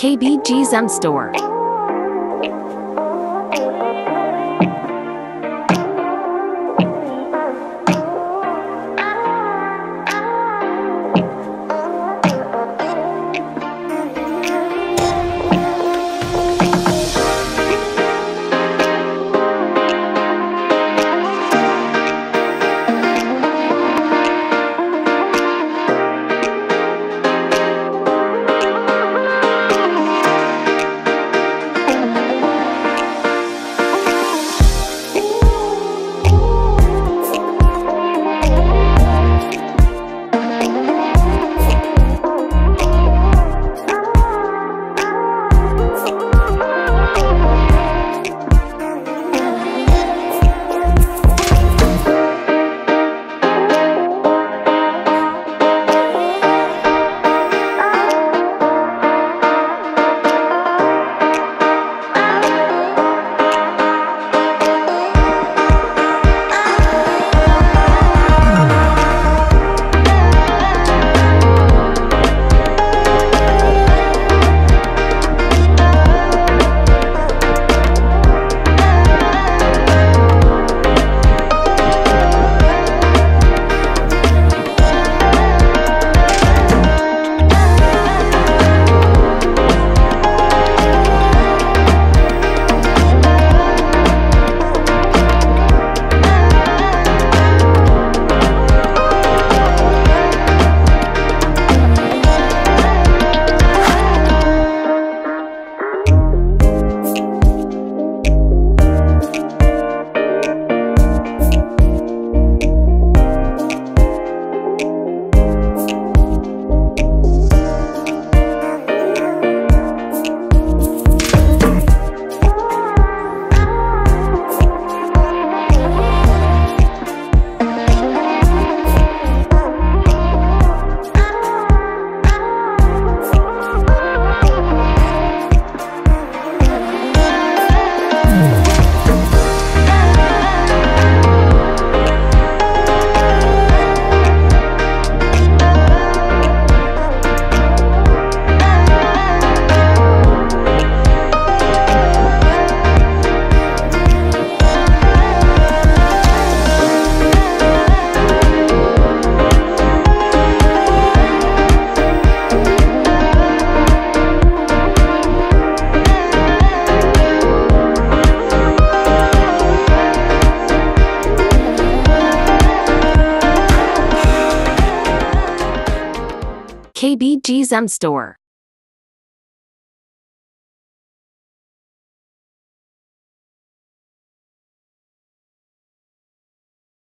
KBG Zem Store. KBG Zem Store.